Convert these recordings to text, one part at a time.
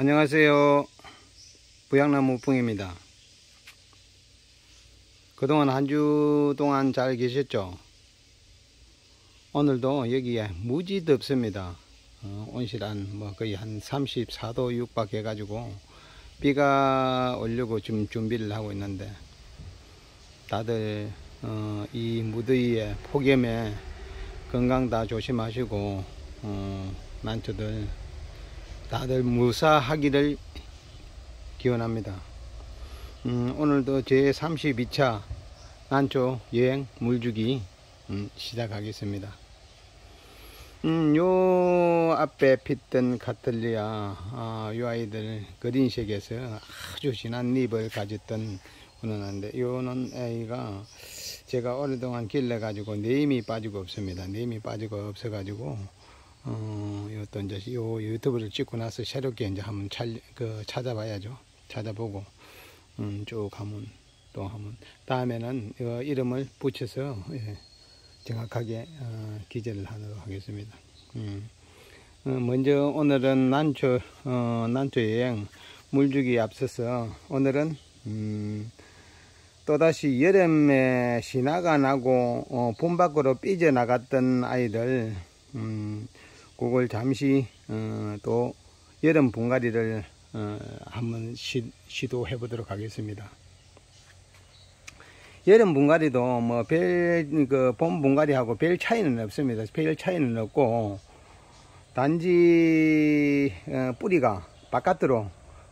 안녕하세요. 부양나무 뿡입니다. 그동안 한 주 동안 잘 계셨죠? 오늘도 여기에 무지 덥습니다. 어, 온실한 뭐 거의 한 34도 육박 해 가지고 비가 오려고 지금 준비를 하고 있는데 다들 어, 이 무더위에 폭염에 건강 다 조심하시고 어, 난초들 다들 무사하기를 기원합니다. 음, 오늘도 제 32차 난초 여행 물주기 음, 시작하겠습니다. 음, 요 앞에 핏던 카틀리아, 아, 요 아이들 그린색에서 아주 진한 잎을 가졌던 훈훈한데, 요는 아이가 제가 오랫동안 길러 가지고 name이 빠지고 없습니다. name이 빠지고 없어 가지고, 어, 어떤 이제 요 유튜브를 찍고 나서 새롭게 이제 한번 찰, 그 찾아봐야죠. 찾아보고 음, 쭉 하면 또 하면 다음에는 이 이름을 붙여서 예, 정확하게 어, 기재를 하도록 하겠습니다. 음. 어, 먼저 오늘은 난초 어, 난초 여행 물주기 앞서서 오늘은 음, 또다시 여름에 신화가 나고 어, 봄 밖으로 삐져 나갔던 아이들 음, 그걸 잠시 어, 또 여름 분갈이를 어, 한번 시, 시도해 보도록 하겠습니다. 여름 분갈이도 뭐별그봄 분갈이하고 별 차이는 없습니다. 별 차이는 없고 단지 어, 뿌리가 바깥으로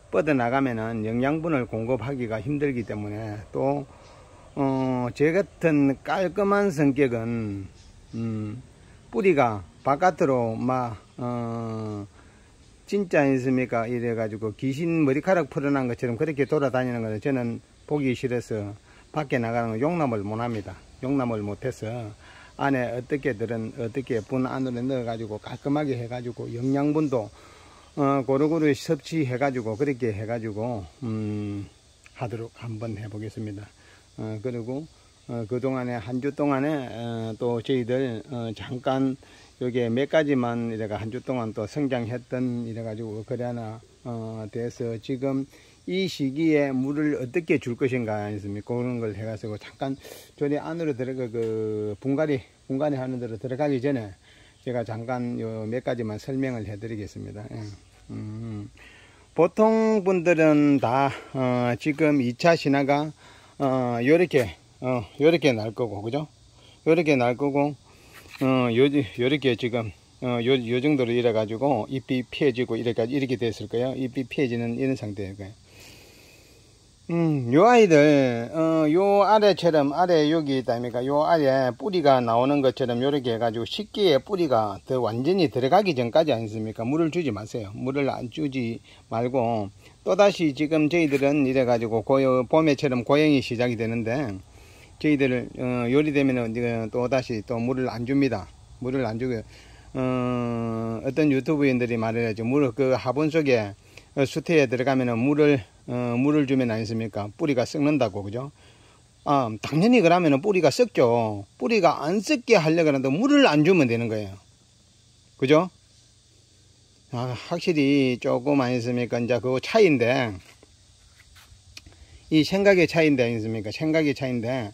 뻗어 나가면은 영양분을 공급하기가 힘들기 때문에 또 어, 제 같은 깔끔한 성격은 음, 뿌리가 바깥으로 막 어, 진짜 있습니까? 이래 가지고 귀신 머리카락 풀어난 것처럼 그렇게 돌아다니는 것은 저는 보기 싫어서 밖에 나가는 거 용납을 못 합니다. 용납을 못해서 안에 어떻게들은 어떻게 분 안으로 넣어 가지고 깔끔하게 해 가지고 영양분도 어, 고루고루 섭취해 가지고 그렇게 해 가지고 음, 하도록 한번 해 보겠습니다. 어, 그리고 어, 그동안에 한 주 동안에 어, 또 저희들 어, 잠깐 여기에 몇 가지만 이래가 한 주 동안 또 성장했던 이래가지고 그래 하나 어, 돼서 지금 이 시기에 물을 어떻게 줄 것인가 아니습니까 그런 걸 해가지고 잠깐 저리 안으로 들어가 그 분갈이 분갈이 하는 데로 들어가기 전에 제가 잠깐 요 몇 가지만 설명을 해드리겠습니다. 예. 음, 보통 분들은 다 어, 지금 2차 신화가 어, 요렇게 어, 요렇게 날 거고 그죠? 요렇게 날 거고 어, 요, 요렇게 지금, 어, 요, 요 정도로 이래 가지고 잎이 피해지고 이렇게, 이렇게 됐을 거예요. 잎이 피해지는 이런 상태일 거예요. 음, 요 아이들, 어, 요 아래처럼, 아래 여기 있다니까, 요 아래 뿌리가 나오는 것처럼 요렇게 해가지고 쉽게 뿌리가 더 완전히 들어가기 전까지 아니습니까? 물을 주지 마세요. 물을 안 주지 말고, 또다시 지금 저희들은 이래가지고 고요, 봄에처럼 고형이 시작이 되는데, 저희들 어, 요리되면 은 또 다시 또 물을 안 줍니다. 물을 안 주고 어, 어떤 유튜브인들이 말해야죠. 물을 그 화분 속에 어, 수태에 들어가면은 물을 어, 물을 주면 아니습니까? 뿌리가 썩는다고 그죠? 아, 당연히 그러면은 뿌리가 썩죠. 뿌리가 안 썩게 하려고 하는데 물을 안 주면 되는 거예요. 그죠? 아, 확실히 조금 아니습니까? 이제 그 차이인데, 이 생각의 차이인데 아니습니까? 생각의 차이인데,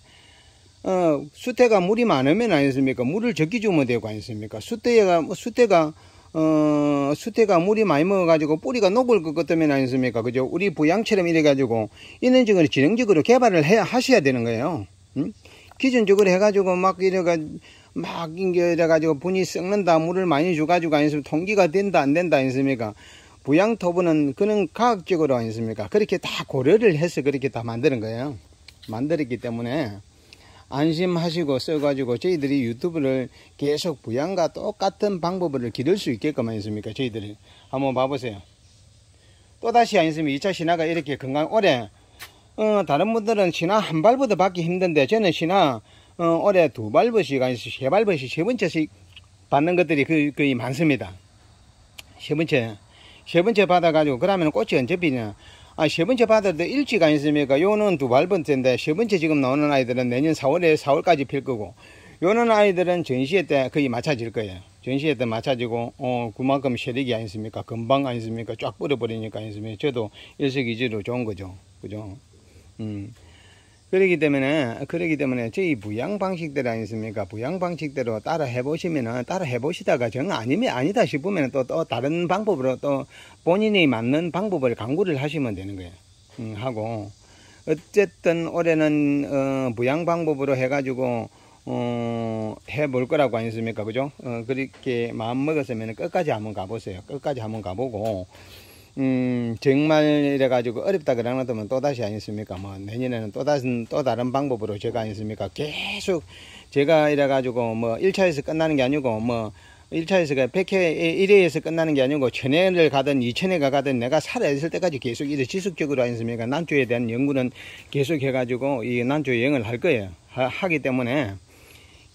어, 수태가 물이 많으면 아니습니까? 물을 적게 주면 되고 아니습니까? 수태가, 수태가, 어, 수태가 물이 많이 먹어가지고 뿌리가 녹을 것 같으면 아니습니까? 그죠? 우리 부양처럼 이래가지고, 이런적으로 지능적으로 개발을 해, 하셔야 되는 거예요. 응? 기준적으로 해가지고 막 이래가, 막 이래가지고 분이 썩는다, 물을 많이 줘가지고 아니습니까? 통기가 된다, 안 된다, 아니습니까? 부양토부는 그는 과학적으로 아니습니까? 그렇게 다 고려를 해서 그렇게 다 만드는 거예요. 만들었기 때문에, 안심하시고 써가지고 저희들이 유튜브를 계속 부양과 똑같은 방법을 기를 수 있게끔 아니습니까? 저희들이 한번 봐보세요. 또다시 아니습니까? 2차 신화가 이렇게 건강 올해 어, 다른 분들은 신화 한 발부터 받기 힘든데 저는 신화 어, 올해 두 발부씩 아니서 세 발부씩 세 번째씩 받는 것들이 거의, 거의 많습니다. 세 번째 세 번째 받아가지고 그러면 꽃이 언제 피냐 아, 세 번째 때 일찍 아니습니까? 요는 두 발번째인데, 세 번째 지금 나오는 아이들은 내년 4월에 4월까지 필 거고, 요는 아이들은 전시회 때 거의 맞춰질 거예요. 전시에 때 맞춰지고 어 그만큼 세력이 아니습니까? 금방 아니습니까? 쫙 뿌려버리니까 아니습니까? 저도 일석이조로 좋은 거죠. 그죠? 음 그러기 때문에 그러기 때문에 저희 부양 방식대로 아니습니까 부양 방식대로 따라 해보시면은 따라 해보시다가 정 아니면 아니다 싶으면 또, 또 다른 방법으로 또 본인이 맞는 방법을 강구를 하시면 되는 거예요 음, 하고 어쨌든 올해는 어, 부양 방법으로 해가지고 어, 해볼 거라고 아니습니까? 그죠? 어, 그렇게 마음 먹었으면 끝까지 한번 가보세요. 끝까지 한번 가보고, 음, 정말 이래가지고 어렵다 그러면 또다시 아니습니까? 뭐, 내년에는 또 다른, 또 다른 방법으로 제가 아니습니까? 계속 제가 이래가지고 뭐, 1차에서 끝나는 게 아니고 뭐, 1차에서가 100회, 1회에서 끝나는 게 아니고 1000회를 가든 2000회가 가든 내가 살아있을 때까지 계속 이래 지속적으로 아니습니까? 난초에 대한 연구는 계속 해가지고 이 난초 여행을 할 거예요. 하, 하기 때문에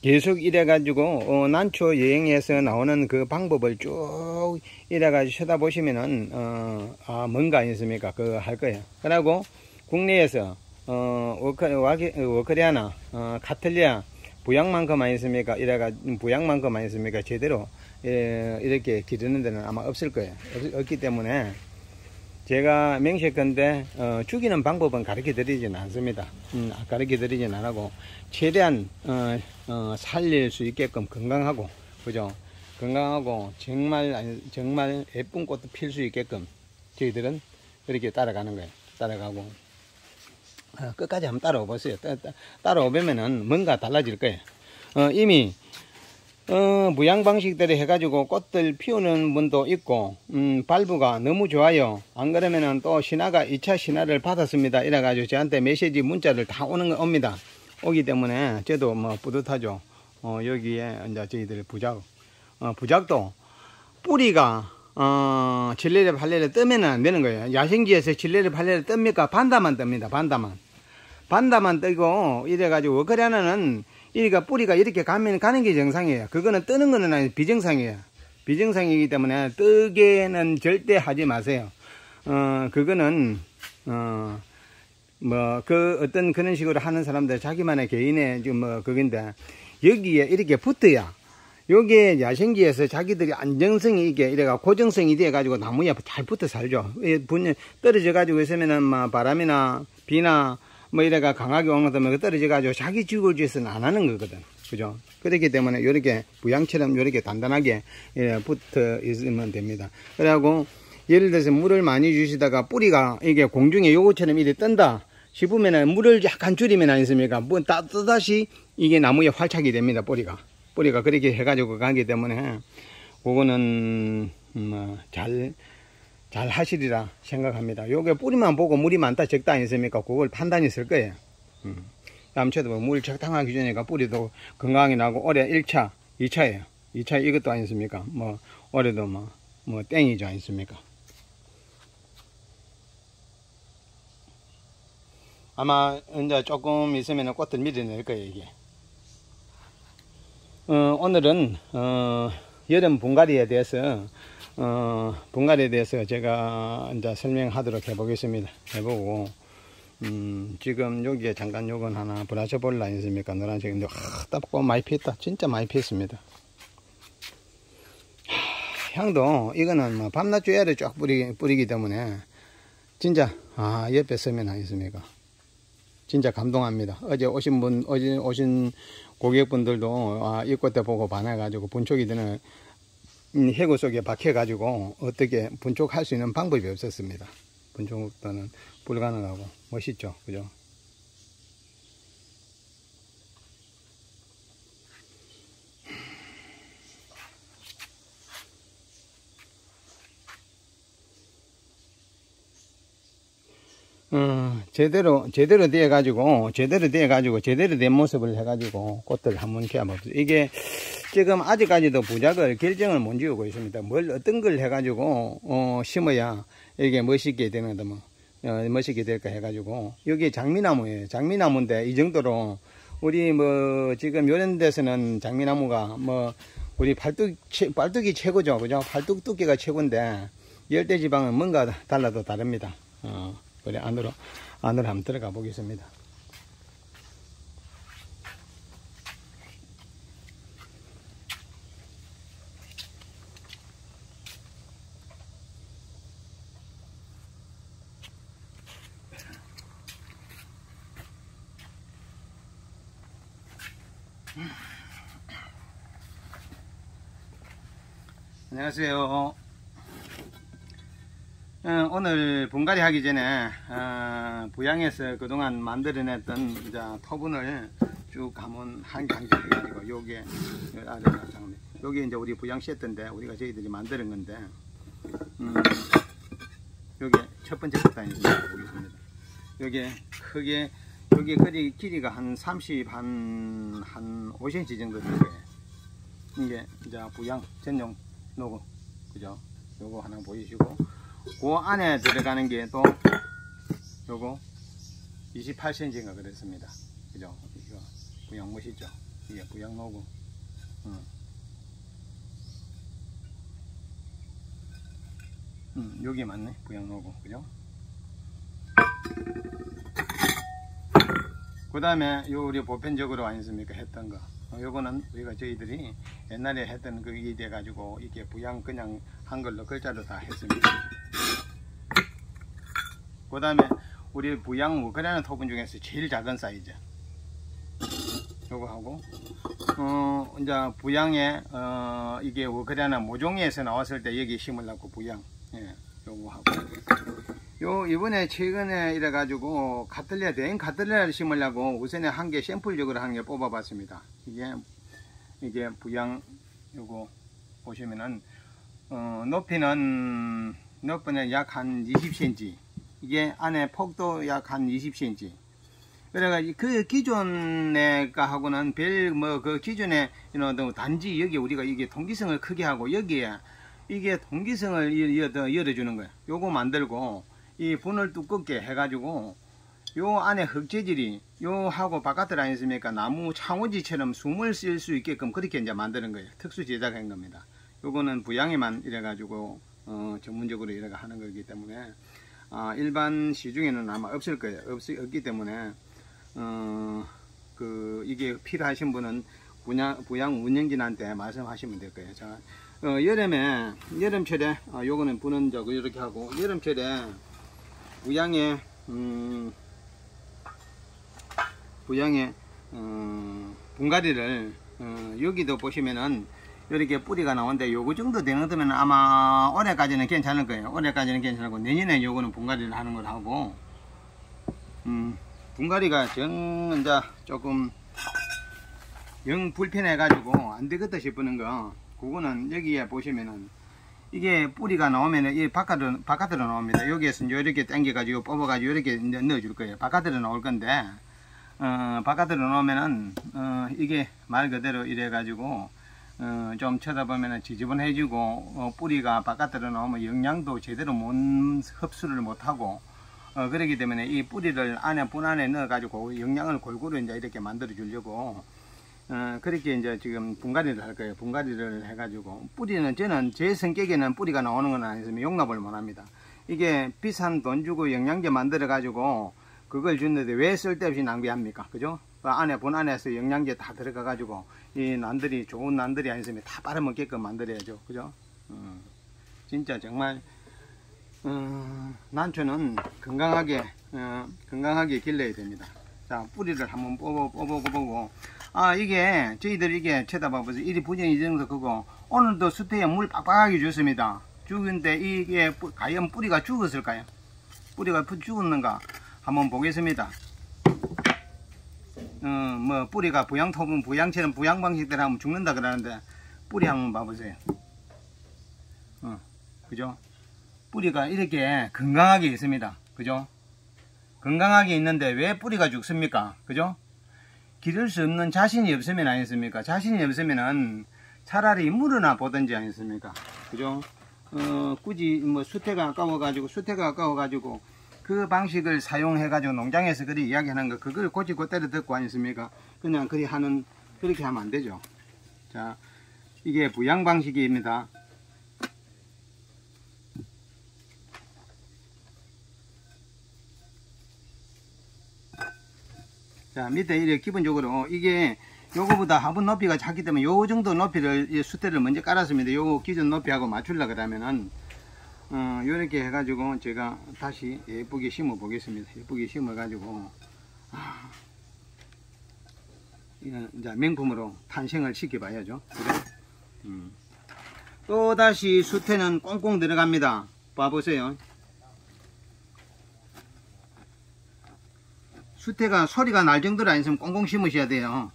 계속 이래가지고 어, 난초 여행에서 나오는 그 방법을 쭉 이래가지고 쳐다보시면은 어, 아 뭔가 아니습니까? 그거 할 거예요. 그리고 국내에서 어, 와기, 워커리아나 어, 카틀리아 부양만큼 아니습니까? 이래가 부양만큼 아니습니까? 제대로 예, 이렇게 기르는 데는 아마 없을 거예요. 없, 기 때문에 제가 명시건데 어, 죽이는 방법은 가르쳐 드리진 않습니다. 음, 가르쳐 드리진 않고 최대한 어, 어, 살릴 수 있게끔 건강하고 그죠? 건강하고 정말 정말 예쁜 꽃도 필 수 있게끔 저희들은 그렇게 따라가는 거예요. 따라가고 어, 끝까지 한번 따라오 보세요. 따라오 보면은 뭔가 달라질 거예요. 어, 이미 어, 무양 방식대로 해가지고 꽃들 피우는 분도 있고, 음, 발부가 너무 좋아요. 안 그러면은 또 신화가 2차 신화를 받았습니다. 이래가지고 저한테 메시지 문자를 다 오는 거 옵니다. 오기 때문에 저도 뭐 뿌듯하죠. 어, 여기에 이제 저희들 부작, 어, 부작도 뿌리가 어, 칠레를 팔레를 뜨면은 안 되는 거예요. 야생지에서 칠레를 팔레를 뜹니까? 반다만 뜹니다. 반다만. 반다만 뜨고 이래가지고 워커리아나는 이리가 뿌리가 이렇게 가면 가는 게 정상이에요. 그거는 뜨는 거는 아니 비정상이에요. 비정상이기 때문에 뜨게는 절대 하지 마세요. 어, 그거는 어, 뭐 그 어떤 그런 식으로 하는 사람들 자기만의 개인의 뭐 그건데 여기에 이렇게 붙어야 여기에 야생지에서 자기들이 안정성이 있게 이래가 고정성이 돼 가지고 나무에 잘 붙어 살죠. 분이 떨어져 가지고 있으면은 뭐 바람이나 비나 뭐 이래가 강하게 오는 것도 떨어져 가지고 자기 죽을 지에서는 안 하는 거거든. 그죠? 그렇기 때문에 이렇게 부양처럼 이렇게 단단하게 예, 붙어 있으면 됩니다. 그래고 예를 들어서 물을 많이 주시다가 뿌리가 이게 공중에 요거처럼 이렇게 뜬다. 싶으면은 물을 약간 줄이면 아니습니까? 뭐 따뜻하시 이게 나무에 활착이 됩니다. 뿌리가. 뿌리가 그렇게 해가지고 가기 때문에 그거는 음, 잘, 잘 하시리라 생각합니다. 요게 뿌리만 보고 물이 많다 적다 아니습니까? 그걸 판단이 쓸 거예요. 음. 암초도 뭐물 적당한 기준이니까 뿌리도 건강하게 나고 올해 1차, 2차예요. 2차 이것도 아니습니까? 뭐 올해도 뭐, 뭐 땡이죠 아니습니까? 아마 이제 조금 있으면 꽃을 밀어낼 거예요 이게 어, 오늘은 어, 여름 분갈이에 대해서 어, 분갈이에 대해서 제가 이제 설명하도록 해보겠습니다. 해보고 음, 지금 여기에 잠깐 요건 하나 브라셔 볼라 아니습니까? 노란색인데 하, 따고 많이 피었다. 진짜 많이 피었습니다. 하, 향도 이거는 뭐 밤낮 주야를 쫙 뿌리, 뿌리기 때문에 진짜 아 옆에 서면 아니습니까? 진짜 감동합니다. 어제 오신 분, 어제 오신 고객분들도 아, 이 꽃대 보고 반해가지고 분촉이 되는 해구 속에 박혀가지고 어떻게 분촉할 수 있는 방법이 없었습니다. 분촉도는 불가능하고 멋있죠. 그죠? 어, 제대로, 제대로 되어가지고, 제대로 되어가지고, 제대로 된 모습을 해 가지고, 꽃들 한번 키워봅시다. 이게, 지금 아직까지도 부작을 결정을 못 지우고 있습니다. 뭘, 어떤 걸 해 가지고, 어, 심어야, 이게 멋있게 되는, 뭐, 어, 멋있게 될까 해 가지고, 여기 장미나무예요. 장미나무인데, 이 정도로, 우리 뭐, 지금 이런 데서는 장미나무가, 뭐, 우리 팔뚝, 팔뚝이 최고죠. 그죠? 팔뚝 두께가 최고인데, 열대지방은 뭔가 달라도 다릅니다. 어. 그래 안으로 안으로 한번 들어가 보겠습니다. 안녕하세요. 어, 오늘 분갈이 하기 전에 어, 부양에서 그동안 만들어냈던 이제 토분을 쭉 한번 한개 한개 해가지고 요게 아래 요게 이제 우리 부양 세트인데 우리가 저희들이 만드는 건데 음, 요게 첫 번째 부단입니다 보겠습니다. 요게 크게 여기 거리 길이가 한 30, 한, 한 5cm 정도 될 거예요. 이게 이제 부양 전용 노고, 그죠? 요거 하나 보이시고, 그 안에 들어가는 게 또 요거 28cm인가 그랬습니다. 그죠? 이거 부양 멋있죠? 이게 부양 노고. 음. 음, 여기 맞네. 부양 노고. 그죠? 그 다음에 요 우리 보편적으로 아니습니까? 했던 거. 어, 요거는 우리가 저희들이 옛날에 했던 그게 돼 가지고 이게 부양 그냥 한글로 글자로 다 했습니다. 그 다음에 우리 부양 우크라이나 토분 중에서 제일 작은 사이즈. 요거 하고 어 이제 부양에 어 이게 우크라이나 모종에서 나왔을 때 여기 심으려고 부양. 예 요거 하고 요 이번에 최근에 이래 가지고 카틀리아 대인 카틀리아를 심으려고 우선에 한 개 샘플적으로 한 개 뽑아 봤습니다. 이게 이게 부양 요거 보시면은 어, 높이는 높이는 약 한 20cm 이게 안에 폭도 약 한 20cm 그래가지고 그 기존에 하고는 별 뭐 그 기존에 단지 여기 우리가 이게 통기성을 크게 하고 여기에 이게 통기성을 열어주는 거예요. 요거 만들고 이 분을 두껍게 해가지고 요 안에 흙재질이 요 하고 바깥을 아니습니까? 나무 창호지처럼 숨을 쓸수 있게끔 그렇게 이제 만드는 거예요. 특수 제작한 겁니다. 요거는 부양에만 이래 가지고 어, 전문적으로 이래가 하는 거기 때문에 아, 일반 시중에는 아마 없을 거예요. 없, 없기 때문에 어, 그 이게 필요하신 분은 부양, 부양 운영진한테 말씀하시면 될 거예요. 자, 어, 여름에 여름철에 어, 요거는 부는 저거 이렇게 하고 여름철에 부양에 음, 부양에 어, 분갈이를 어, 여기도 보시면은 이렇게 뿌리가 나오는데 요거 정도 되는 거면 아마 올해까지는 괜찮을 거예요. 올해까지는 괜찮고 내년에 요거는 분갈이를 하는 걸 하고 음, 분갈이가 정 이제 조금 영 불편해 가지고 안 되겠다 싶은 거 그거는 여기에 보시면은 이게 뿌리가 나오면은 이 바깥으로 바깥으로 나옵니다. 여기에서 이렇게 당겨 가지고 뽑아 가지고 이렇게 넣어 줄 거예요. 바깥으로 나올 건데 어, 바깥으로 나오면은 어, 이게 말 그대로 이래 가지고 어, 좀 쳐다보면은 지저분해지고 어, 뿌리가 바깥으로 나오면 영양도 제대로 못 흡수를 못하고 어, 그렇기 때문에 이 뿌리를 안에 분 안에 넣어 가지고 영양을 골고루 이제 이렇게 만들어 주려고 어, 그렇게 이제 지금 분갈이를 할 거예요. 분갈이를 해가지고 뿌리는 저는 제 성격에는 뿌리가 나오는 건 아니지만 용납을 못합니다. 이게 비싼 돈 주고 영양제 만들어 가지고 그걸 주는데 왜 쓸데없이 낭비합니까? 그죠? 그 안에 본 안에서 영양제 다 들어가 가지고 이 난들이 좋은 난들이 아니으면 다 빨아먹게끔 만들어야죠. 그죠? 어, 진짜 정말 어, 난초는 건강하게 어, 건강하게 길러야 됩니다. 자 뿌리를 한번 뽑아 뽑아 보고 아 이게 저희들 이게 쳐다봐 보세요. 이리 분양이 정도 그거 오늘도 수태에 물 빡빡하게 줬습니다. 죽은데 이게 과연 뿌리가 죽었을까요? 뿌리가 죽었는가 한번 보겠습니다. 어뭐 뿌리가 부양토분 부양처럼 부양 방식대로 하면 죽는다 그러는데 뿌리 한번 봐보세요. 어 그죠? 뿌리가 이렇게 건강하게 있습니다. 그죠? 건강하게 있는데 왜 뿌리가 죽습니까? 그죠 기를 수 없는 자신이 없으면 아니습니까? 자신이 없으면은 차라리 물으나 보든지 아니습니까? 그죠? 어, 굳이 뭐 수태가 아까워가지고, 수태가 아까워가지고, 그 방식을 사용해가지고 농장에서 그리 이야기하는 거, 그걸 고지 곧대로 듣고 아니습니까? 그냥 그리 하는, 그렇게 하면 안 되죠. 자, 이게 부양 방식입니다. 자 밑에 이렇게 기본적으로 이게 요거보다 화분 높이가 작기 때문에 요 정도 높이를 수태를 먼저 깔았습니다 요 기존 높이하고 맞추려 그러면은 어, 요렇게 해가지고 제가 다시 예쁘게 심어 보겠습니다 예쁘게 심어 가지고 아, 예, 이제 명품으로 탄생을 시켜 봐야죠. 그죠? 음. 또 다시 수태는 꽁꽁 들어갑니다. 봐보세요. 수태가 소리가 날 정도로 안 있으면 꽁꽁 심으셔야 돼요.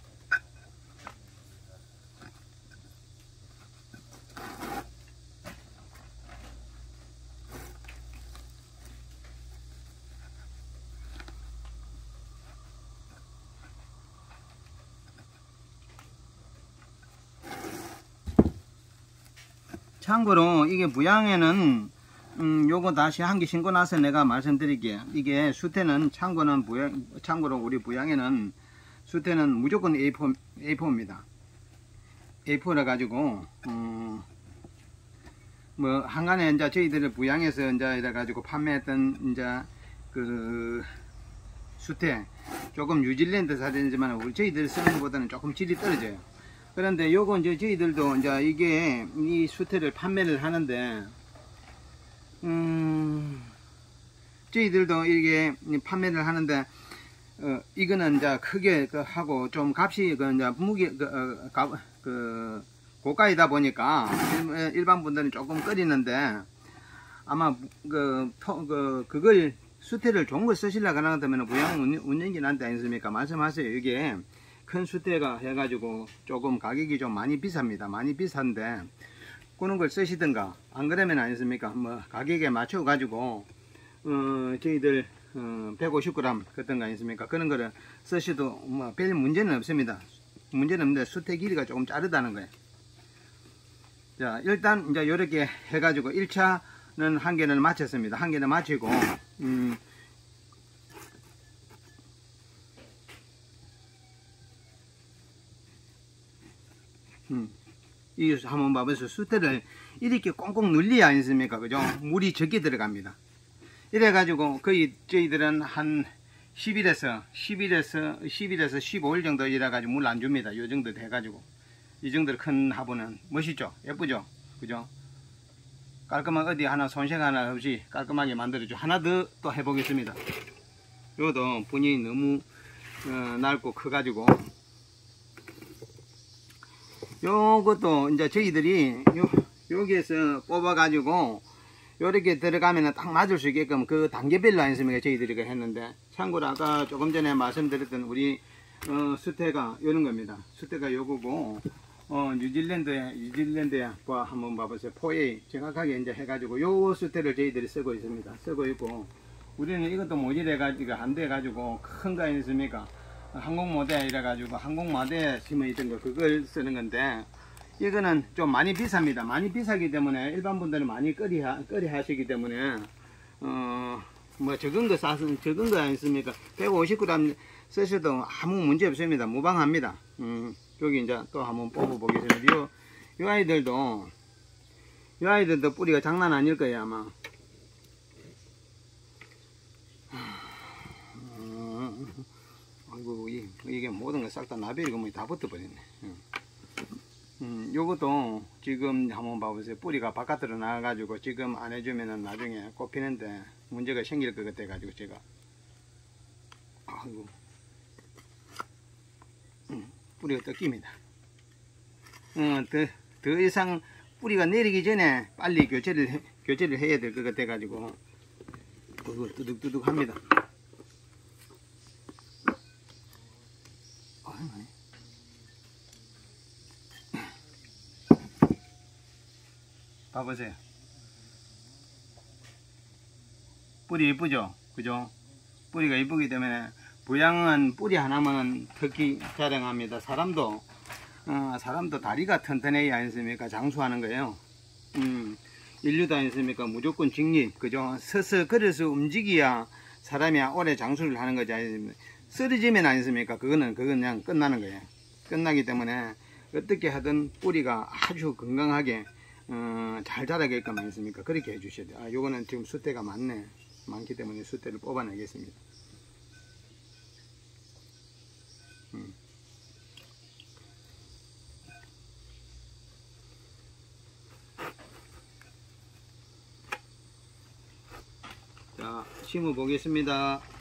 참고로 이게 무양에는 음 요거 다시 한 개 신고 나서 내가 말씀드릴게요. 이게 수태는 참고는 무양 참고로 우리 무양에는 수태는 무조건 A4 A4입니다. A4라 가지고 음, 뭐 한간에 이제 저희들 부양에서 이제 이래 가지고 판매했던 이제 그 수태 조금 뉴질랜드 사진이지만 우리 저희들 쓰는 것보다는 조금 질이 떨어져요. 그런데 요거 이제 저희들도 이제 이게 이 수태를 판매를 하는데 음. 저희들도 이게 판매를 하는데 어 이거는 이제 크게 그 하고 좀 값이 그 이제 무게 그, 어, 가, 그 고가이다 보니까 일- 일반 분들은 조금 꺼리는데 아마 그, 토- 그 그걸 수태를 좋은 걸 쓰시려고 하면 무양 운영기 난데 아니습니까? 말씀하세요. 이게 큰 수태가 해가지고 조금 가격이 좀 많이 비쌉니다. 많이 비싼데 그런 걸 쓰시든가 안 그러면 아니습니까? 뭐 가격에 맞춰 가지고 어 저희들 어 150g 그런 거 아니습니까? 그런 거를 쓰셔도 뭐 별 문제는 없습니다. 문제는 없는데 수태 길이가 조금 자르다는 거예요. 자 일단 이제 이렇게 해가지고 1차는 한 개는 마쳤습니다. 한 개는 마치고 음 음, 이 한번 봐보세요. 수태를 이렇게 꽁꽁 눌리지 않습니까? 그죠? 물이 적게 들어갑니다. 이래가지고 거의 저희들은 한 10일에서 10일에서 10일에서 15일 정도 이래가지고 물 안 줍니다. 요 정도 돼가지고 이 정도 큰 화분은 멋있죠? 예쁘죠? 그죠? 깔끔한 어디 하나 손색 하나 없이 깔끔하게 만들어줘. 하나 더 또 해보겠습니다. 요도 분이 너무 어, 넓고 커가지고 요것도 이제 저희들이 요, 여기에서 뽑아가지고 요렇게 들어가면 딱 맞을 수 있게끔 그 단계별로 아니습니까? 저희들이 그 했는데. 참고로 아까 조금 전에 말씀드렸던 우리 어, 수태가 요런 겁니다. 수태가 요거고 어, 뉴질랜드에 뉴질랜드에 봐 한번 봐보세요. 포에 정확하게 이제 해가지고 요 수태를 저희들이 쓰고 있습니다. 쓰고 있고 우리는 이것도 모질해 가지고 안 돼 가지고 큰 거 아니습니까 항공모대 이래가지고 항공모대에 심어 있던 거 그걸 쓰는 건데 이거는 좀 많이 비쌉니다. 많이 비싸기 때문에 일반 분들은 많이 꺼리 꺼리 하시기 때문에 어 뭐 적은 거 사서 적은 거 아니습니까? 150g 쓰셔도 아무 문제 없습니다. 무방합니다. 음 여기 이제 또 한번 뽑아 보겠습니다. 요, 요 아이들도 요 아이들도 뿌리가 장난 아닐 거예요 아마. 음, 아이고 이, 이게 모든 거싹다 나비리고 뭐다 붙어버렸네. 음. 음, 요것도 지금 한번 봐보세요. 뿌리가 바깥으로 나와가지고 지금 안 해주면은 나중에 꽃피는데 문제가 생길 것 같아가지고 제가 아이고 음, 뿌리가 뜯깁니다. 어, 더, 더 이상 뿌리가 내리기 전에 빨리 교체를 해- 교체를 해야 될 것 같아가지고 그거 뚜둑뚜둑 합니다. 아이고. 봐보세요. 뿌리 이쁘죠? 그죠? 뿌리가 이쁘기 때문에 부양은 뿌리 하나만은 특히 자랑합니다. 사람도 어, 사람도 다리가 튼튼해야 아니습니까? 장수하는 거예요. 음, 인류도 아니습니까? 무조건 직립, 그죠? 서서 걸어서 움직여야 사람이 오래 장수를 하는 거지 아니습니까? 쓰러지면 아니습니까? 그거는 그건 그냥 끝나는 거예요. 끝나기 때문에 어떻게 하든 뿌리가 아주 건강하게 어, 잘 자라게끔 했습니까? 그렇게 해주셔야 돼요. 아, 요거는 지금 수태가 많네. 많기 때문에 수태를 뽑아내겠습니다. 음. 자, 심어 보겠습니다.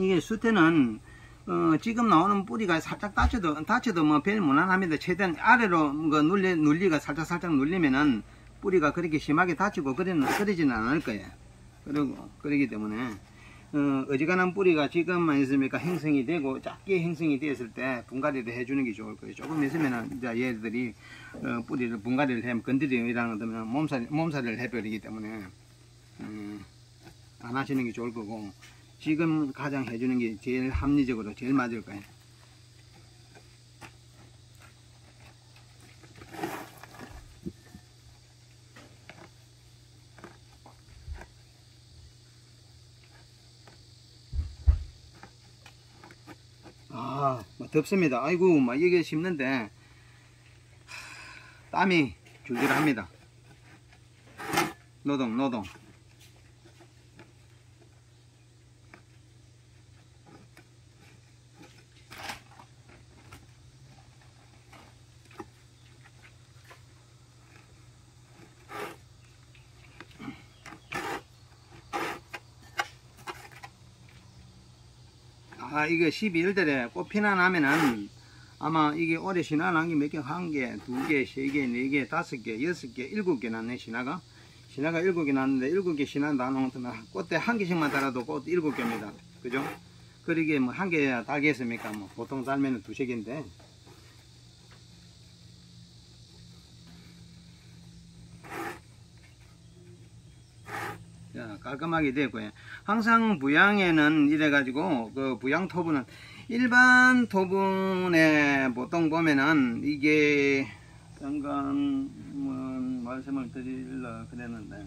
이게 수태는 어, 지금 나오는 뿌리가 살짝 다쳐도 다쳐도 뭐 별 무난합니다. 최대한 아래로 그 눌리 눌리가 살짝 살짝 눌리면은 뿌리가 그렇게 심하게 다치고 그러는 그러지는 않을 거예요. 그리고 그러기 때문에 어, 어지간한 뿌리가 지금만 있습니까 행성이 되고 작게 행성이 되었을 때 분갈이를 해주는 게 좋을 거예요. 조금 있으면은 이제 얘들이 어, 뿌리를 분갈이를 하면 건드리이라는 것들은 몸살 몸살을 해버리기 때문에 음, 안 하시는 게 좋을 거고 지금 가장 해주는 게 제일 합리적으로 제일 맞을 거예요. 아, 뭐 덥습니다. 아이고, 막 이게 심는데 하, 땀이 줄줄합니다. 노동, 노동. 아, 이거 12일달에 꽃 피나 나면은 아마 이게 올해 신화 난게 몇 개, 한 개, 두 개, 세 개, 네 개, 다섯 개, 여섯 개, 일곱 개 났네, 신화가. 신화가 일곱 개 났는데, 일곱 개 신화 나누면 꽃대 한 개씩만 달아도 꽃 일곱 개입니다. 그죠? 그러게 뭐 한 개 달겠습니까? 뭐 보통 달면 두세 개인데. 깔끔하게 되고요. 항상 부양에는 이래가지고, 그 부양 토분은, 일반 토분에 보통 보면은, 이게, 잠깐, 뭐, 말씀을 드리려 그랬는데,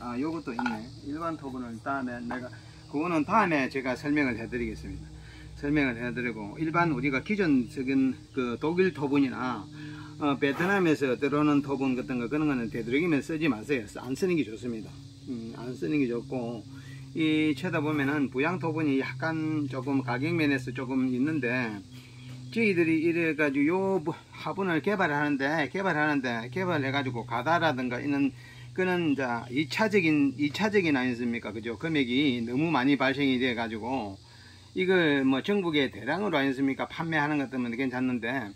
아, 요것도 있네. 일반 토분을 다음에 내가, 그거는 다음에 제가 설명을 해드리겠습니다. 설명을 해드리고, 일반 우리가 기존적인 그 독일 토분이나, 어, 베트남에서 들어오는 토분 같은 거 그런 거는 되도록이면 쓰지 마세요. 안 쓰는 게 좋습니다. 음, 안 쓰는 게 좋고 이 쳐다 보면은 부양 토분이 약간 조금 가격 면에서 조금 있는데 저희들이 이래 가지고 요 화분을 개발하는데 개발하는데 개발해 가지고 가다라든가 있는 그는 이제 2차적인 2차적인 아니습니까? 그죠? 금액이 너무 많이 발생이 돼 가지고 이걸 뭐 전국에 대량으로 아니습니까? 판매하는 것 때문에 괜찮는데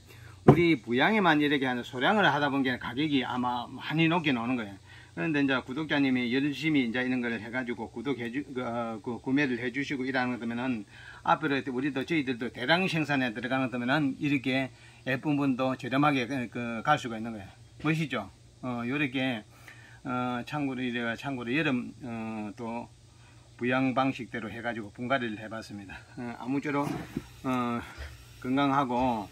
우리 부양에만 이렇게 하는 소량을 하다 보니까 가격이 아마 많이 높게 나오는 거예요. 그런데 이제 구독자님이 열심히 이제 이런 걸 해가지고 구독해 주, 그, 어, 그 구매를 해주시고 이러는 거면은 앞으로 우리도 저희들도 대량 생산에 들어가는 거면은 이렇게 예쁜 분도 저렴하게 그, 그, 갈 수가 있는 거예요. 멋있죠? 어, 요렇게, 어, 참고로 이래 참고로 여름, 어, 또 부양 방식대로 해가지고 분갈이를 해봤습니다. 어, 아무쪼록, 어, 건강하고,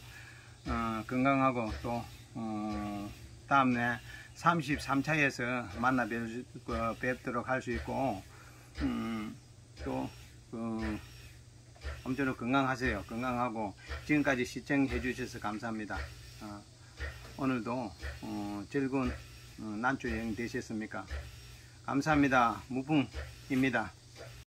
어, 건강하고 또 어, 다음에 33차에서 만나 뵐, 그, 뵙도록 할 수 있고 음, 또 그, 엄청 건강하세요. 건강하고 지금까지 시청해 주셔서 감사합니다. 어, 오늘도 어, 즐거운 어, 난초 여행 되셨습니까? 감사합니다. 무풍입니다.